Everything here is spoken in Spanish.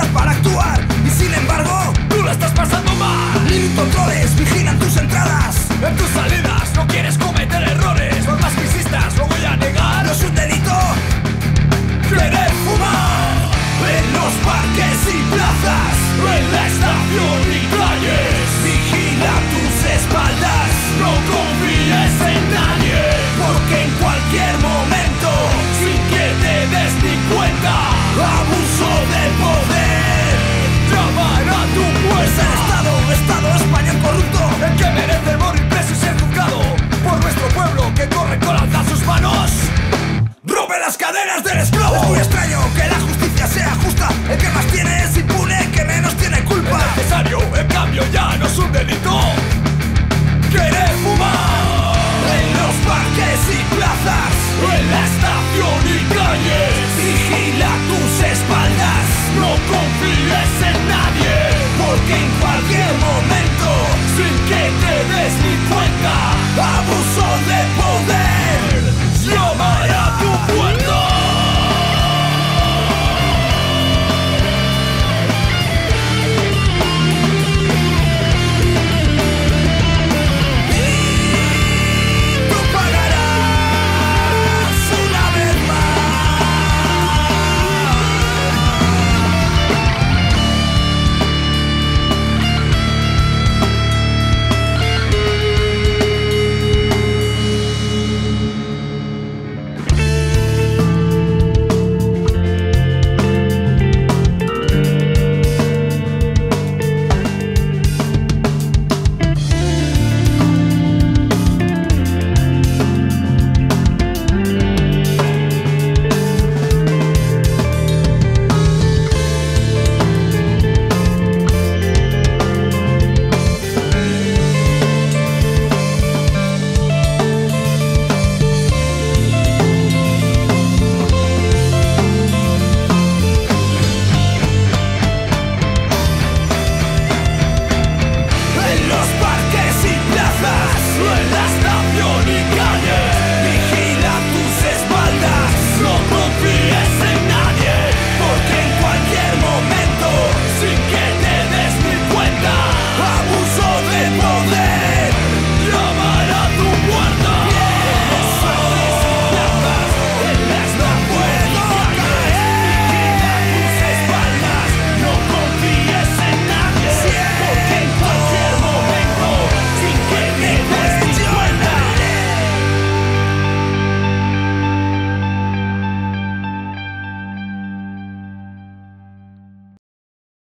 capacidad para actuar y sin embargo tú la estás pasando mal. Limit controles vigilan tus entradas, en tus salidas no quieres cometer ya no es un delito. Querer fumar en los parques y plazas, en la estación y calles. Vigila tus espaldas, no confíes en nadie, porque igual